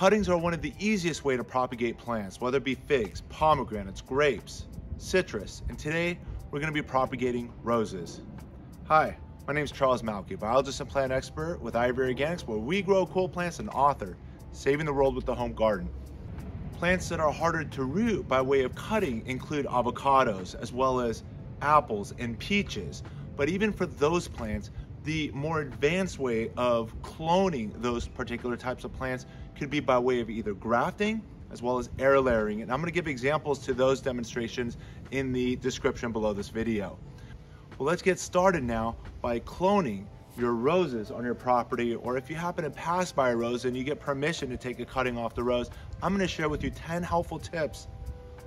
Cuttings are one of the easiest way to propagate plants, whether it be figs, pomegranates, grapes, citrus, and today we're gonna be propagating roses. Hi, my name is Charles Malki, biologist and plant expert with IV Organics, where we grow cool plants and author, saving the world with the home garden. Plants that are harder to root by way of cutting include avocados, as well as apples and peaches. But even for those plants, the more advanced way of cloning those particular types of plants could be by way of either grafting as well as air layering. And I'm gonna give examples to those demonstrations in the description below this video. Well, let's get started now by cloning your roses on your property, or if you happen to pass by a rose and you get permission to take a cutting off the rose, I'm gonna share with you 10 helpful tips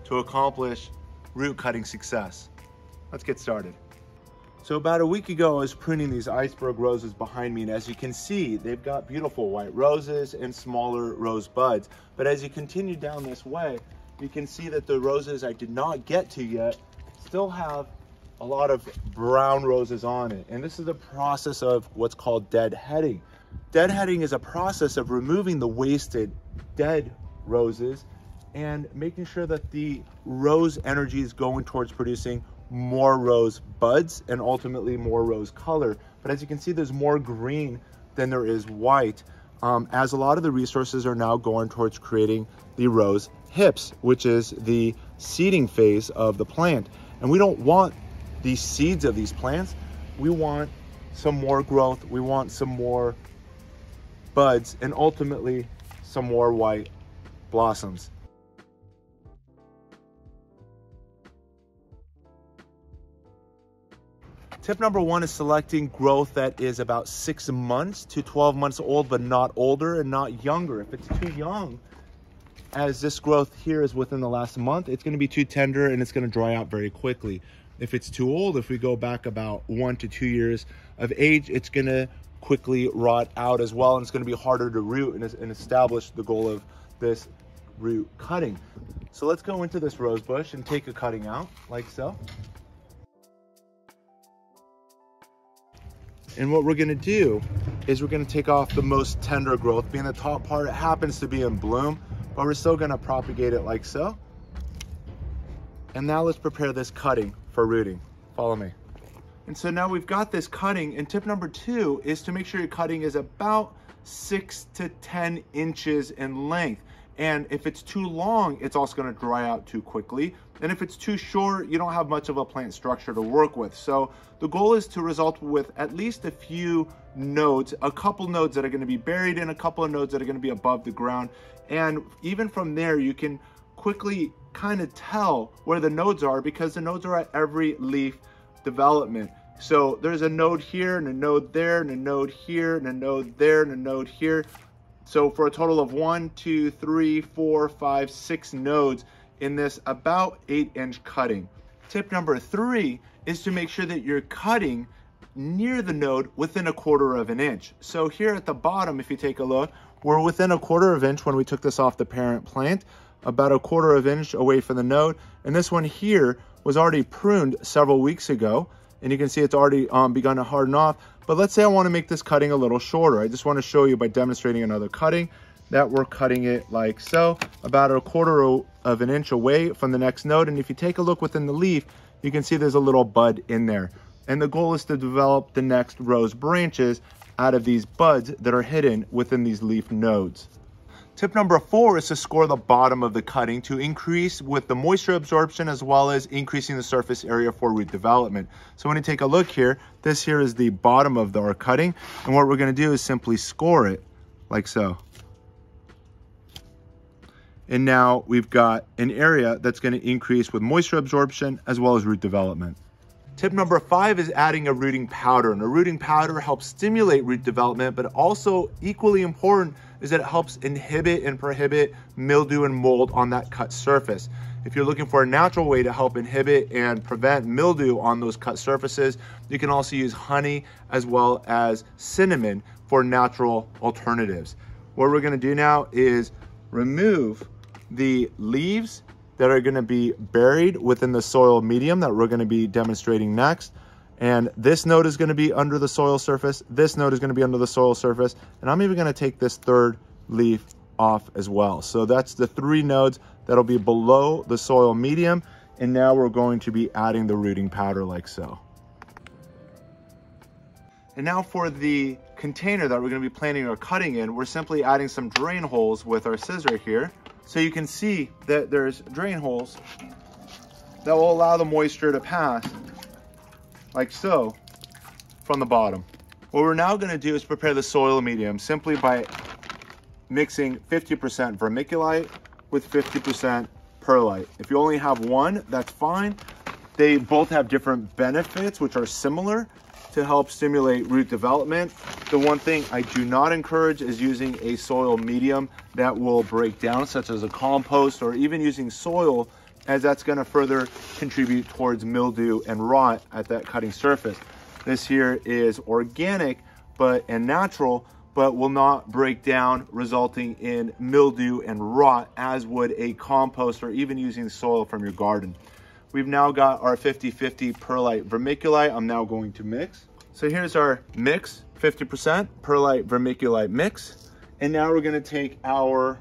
to accomplish root cutting success. Let's get started. So about a week ago, I was pruning these iceberg roses behind me, and as you can see, they've got beautiful white roses and smaller rose buds. But as you continue down this way, you can see that the roses I did not get to yet still have a lot of brown roses on it. And this is a process of what's called deadheading. Deadheading is a process of removing the wasted dead roses and making sure that the rose energy is going towards producing more rose buds and ultimately more rose color. But as you can see, there's more green than there is white um, as a lot of the resources are now going towards creating the rose hips, which is the seeding phase of the plant. And we don't want the seeds of these plants. We want some more growth. We want some more buds and ultimately some more white blossoms. Tip number one is selecting growth that is about six months to 12 months old, but not older and not younger. If it's too young, as this growth here is within the last month, it's gonna be too tender and it's gonna dry out very quickly. If it's too old, if we go back about one to two years of age, it's gonna quickly rot out as well. And it's gonna be harder to root and, and establish the goal of this root cutting. So let's go into this rose bush and take a cutting out like so. And what we're gonna do is we're gonna take off the most tender growth, being the top part, it happens to be in bloom, but we're still gonna propagate it like so. And now let's prepare this cutting for rooting. Follow me. And so now we've got this cutting, and tip number two is to make sure your cutting is about six to 10 inches in length. And if it's too long, it's also gonna dry out too quickly. And if it's too short, you don't have much of a plant structure to work with. So the goal is to result with at least a few nodes, a couple nodes that are gonna be buried in, a couple of nodes that are gonna be above the ground. And even from there, you can quickly kind of tell where the nodes are because the nodes are at every leaf development. So there's a node here and a node there and a node here and a node there and a node here. So for a total of one, two, three, four, five, six nodes in this about eight inch cutting. Tip number three is to make sure that you're cutting near the node within a quarter of an inch. So here at the bottom, if you take a look, we're within a quarter of an inch when we took this off the parent plant, about a quarter of an inch away from the node. And this one here was already pruned several weeks ago. And you can see it's already um, begun to harden off. But let's say I wanna make this cutting a little shorter. I just wanna show you by demonstrating another cutting that we're cutting it like so, about a quarter of an inch away from the next node. And if you take a look within the leaf, you can see there's a little bud in there. And the goal is to develop the next rose branches out of these buds that are hidden within these leaf nodes. Tip number four is to score the bottom of the cutting to increase with the moisture absorption as well as increasing the surface area for root development. So when you take a look here, this here is the bottom of the, our cutting. And what we're gonna do is simply score it like so. And now we've got an area that's gonna increase with moisture absorption as well as root development. Tip number five is adding a rooting powder. And a rooting powder helps stimulate root development, but also equally important is that it helps inhibit and prohibit mildew and mold on that cut surface. If you're looking for a natural way to help inhibit and prevent mildew on those cut surfaces, you can also use honey as well as cinnamon for natural alternatives. What we're gonna do now is remove the leaves that are gonna be buried within the soil medium that we're gonna be demonstrating next. And this node is gonna be under the soil surface. This node is gonna be under the soil surface. And I'm even gonna take this third leaf off as well. So that's the three nodes that'll be below the soil medium. And now we're going to be adding the rooting powder like so. And now for the container that we're gonna be planting or cutting in, we're simply adding some drain holes with our scissor here. So you can see that there's drain holes that will allow the moisture to pass like so from the bottom. What we're now gonna do is prepare the soil medium simply by mixing 50% vermiculite with 50% perlite. If you only have one, that's fine. They both have different benefits, which are similar to help stimulate root development. The one thing I do not encourage is using a soil medium that will break down, such as a compost or even using soil as that's gonna further contribute towards mildew and rot at that cutting surface. This here is organic but and natural, but will not break down, resulting in mildew and rot as would a compost or even using soil from your garden. We've now got our 50-50 perlite vermiculite. I'm now going to mix. So here's our mix, 50% perlite vermiculite mix. And now we're gonna take our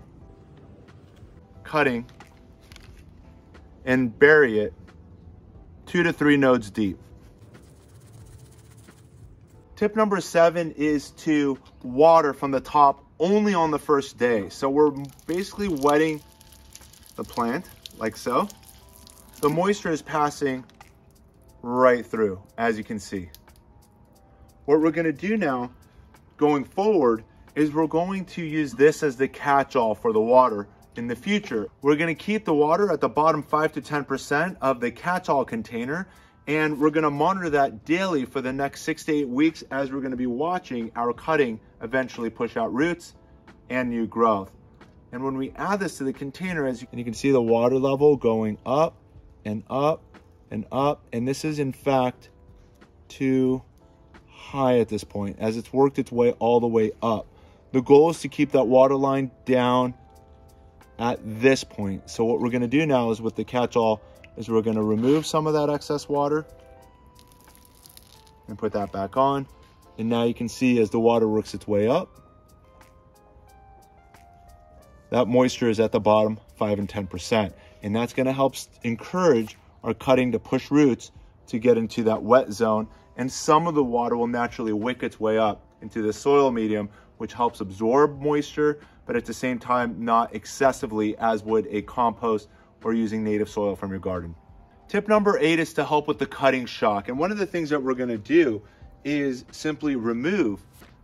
cutting and bury it two to three nodes deep. Tip number seven is to water from the top only on the first day. So we're basically wetting the plant like so the moisture is passing right through, as you can see. What we're gonna do now, going forward, is we're going to use this as the catch-all for the water in the future. We're gonna keep the water at the bottom 5 to 10% of the catch-all container, and we're gonna monitor that daily for the next six to eight weeks as we're gonna be watching our cutting eventually push out roots and new growth. And when we add this to the container, as you, you can see the water level going up and up and up. And this is in fact too high at this point as it's worked its way all the way up. The goal is to keep that water line down at this point. So what we're gonna do now is with the catch-all is we're gonna remove some of that excess water and put that back on. And now you can see as the water works its way up, that moisture is at the bottom, five and 10% and that's going to help encourage our cutting to push roots to get into that wet zone and some of the water will naturally wick its way up into the soil medium which helps absorb moisture but at the same time not excessively as would a compost or using native soil from your garden. Tip number eight is to help with the cutting shock and one of the things that we're going to do is simply remove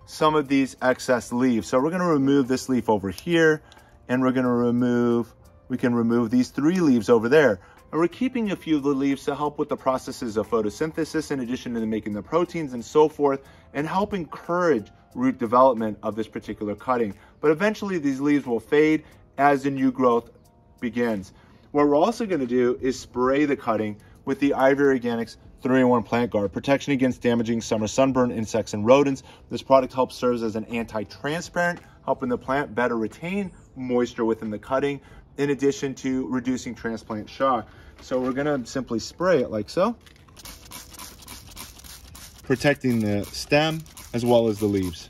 some of these excess leaves. So we're going to remove this leaf over here and we're going to remove we can remove these three leaves over there. And we're keeping a few of the leaves to help with the processes of photosynthesis in addition to making the proteins and so forth and help encourage root development of this particular cutting. But eventually these leaves will fade as the new growth begins. What we're also gonna do is spray the cutting with the IV Organics 3-in-1 Plant Guard, protection against damaging summer sunburn, insects, and rodents. This product helps serves as an anti-transpirant, helping the plant better retain moisture within the cutting, in addition to reducing transplant shock. So we're gonna simply spray it like so, protecting the stem as well as the leaves.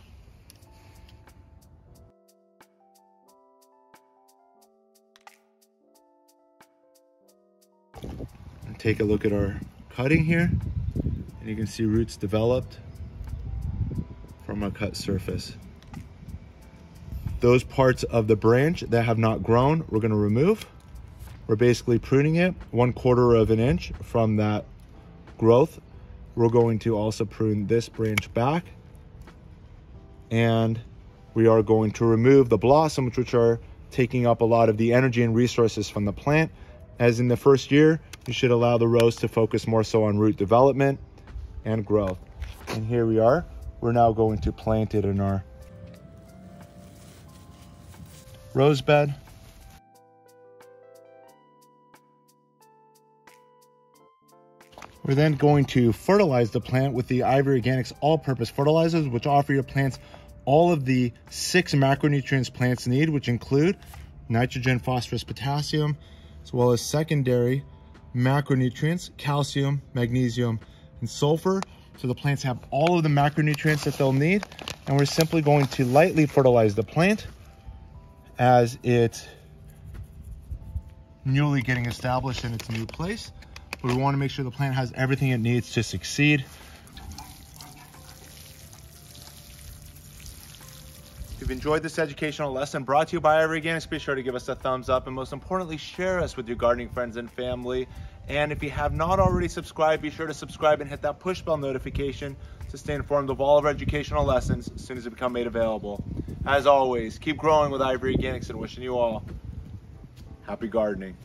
And take a look at our cutting here, and you can see roots developed from our cut surface. Those parts of the branch that have not grown, we're gonna remove. We're basically pruning it one quarter of an inch from that growth. We're going to also prune this branch back. And we are going to remove the blossoms, which are taking up a lot of the energy and resources from the plant. As in the first year, you should allow the rose to focus more so on root development and growth. And here we are. We're now going to plant it in our rose bed. We're then going to fertilize the plant with the IV Organics all-purpose fertilizers, which offer your plants all of the six macronutrients plants need, which include nitrogen, phosphorus, potassium, as well as secondary macronutrients, calcium, magnesium, and sulfur. So the plants have all of the macronutrients that they'll need. And we're simply going to lightly fertilize the plant as it's newly getting established in its new place. But we want to make sure the plant has everything it needs to succeed. If you've enjoyed this educational lesson brought to you by IV Organics, be sure to give us a thumbs up and most importantly, share us with your gardening friends and family. And if you have not already subscribed, be sure to subscribe and hit that push bell notification to stay informed of all of our educational lessons as soon as they become made available. As always, keep growing with IV Organics and wishing you all happy gardening.